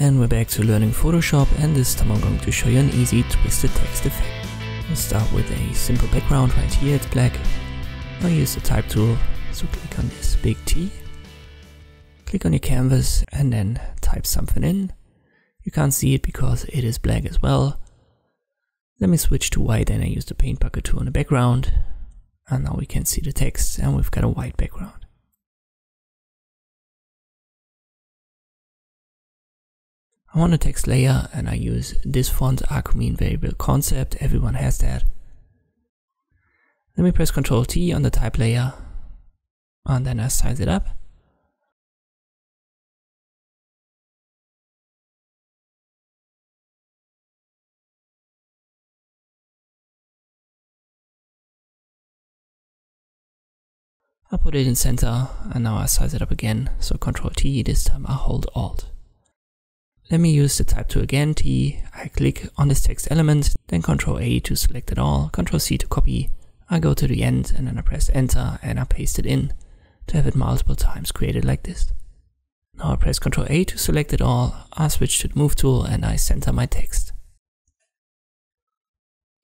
And we're back to learning Photoshop and this time I'm going to show you an easy twisted text effect. We'll start with a simple background right here, it's black. I'll use the type tool, so click on this big T. Click on your canvas and then type something in. You can't see it because it is black as well. Let me switch to white and I use the paint bucket tool in the background. And now we can see the text and we've got a white background. I want a text layer and I use this font Acumin variable concept. Everyone has that. Let me press Ctrl T on the type layer and then I size it up. I put it in center and now I size it up again. So Ctrl T, this time I hold Alt. Let me use the type tool again, T. I click on this text element, then Ctrl A to select it all, Ctrl C to copy. I go to the end and then I press enter and I paste it in to have it multiple times created like this. Now I press Ctrl A to select it all, I switch to the move tool and I center my text.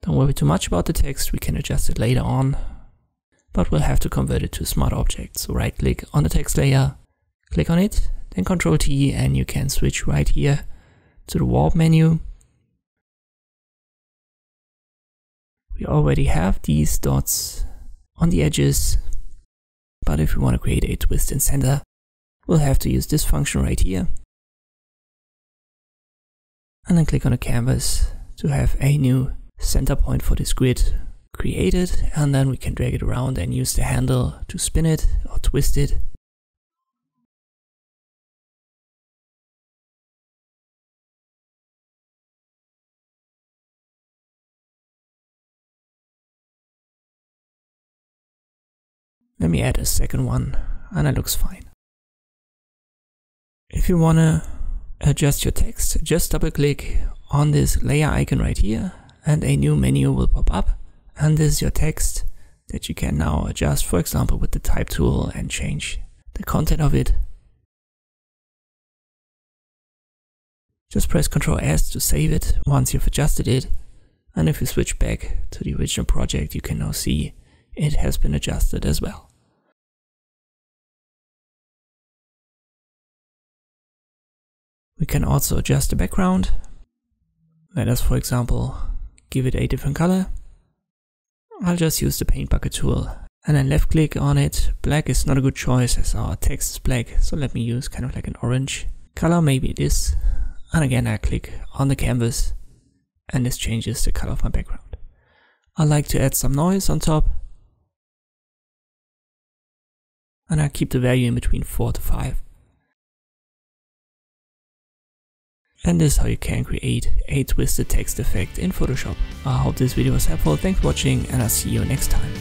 Don't worry too much about the text, we can adjust it later on, but we'll have to convert it to a smart object. So right click on the text layer, click on it, then Control T and you can switch right here to the warp menu. We already have these dots on the edges, but if we want to create a twist and center, we'll have to use this function right here. And then click on the canvas to have a new center point for this grid created and then we can drag it around and use the handle to spin it or twist it Let me add a second one and it looks fine. If you wanna adjust your text, just double click on this layer icon right here and a new menu will pop up and this is your text that you can now adjust for example with the type tool and change the content of it. Just press Ctrl S to save it once you've adjusted it and if you switch back to the original project you can now see it has been adjusted as well. We can also adjust the background. Let us, for example, give it a different color. I'll just use the paint bucket tool and then left click on it. Black is not a good choice as our text is black, so let me use kind of like an orange color, maybe this. And again, I click on the canvas and this changes the color of my background. I like to add some noise on top and I keep the value in between 4 to 5. And this is how you can create a twisted text effect in Photoshop. I hope this video was helpful, thanks for watching and I'll see you next time.